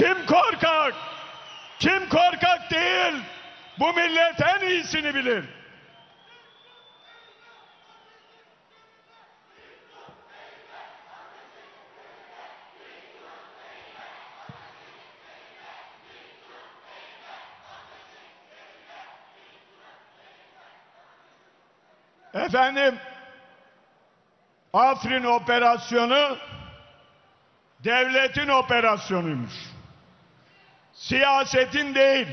Kim korkak? Kim korkak değil? Bu millet en iyisini bilir. Efendim, Afrin operasyonu devletin operasyonuymuş. Siyasetin değil.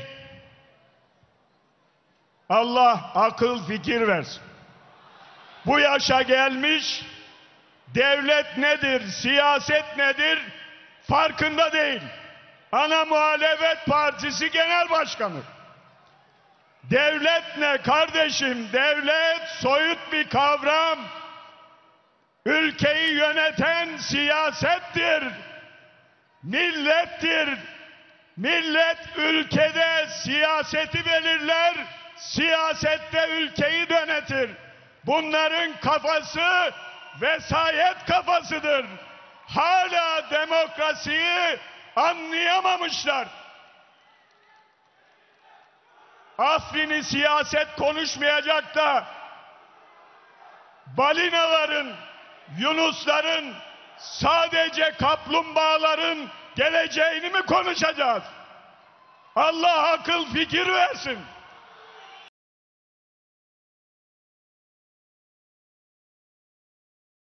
Allah akıl fikir versin. Bu yaşa gelmiş devlet nedir, siyaset nedir farkında değil. Ana muhalefet partisi genel başkanı. Devlet ne kardeşim? Devlet soyut bir kavram. Ülkeyi yöneten siyasettir. Millettir. Millet ülkede siyaseti belirler, siyasette ülkeyi yönetir. Bunların kafası vesayet kafasıdır. Hala demokrasiyi anlayamamışlar. Afrin'i siyaset konuşmayacak da balinaların, yunusların, sadece kaplumbağaların geleceğini mi konuşacağız? Allah akıl fikir versin.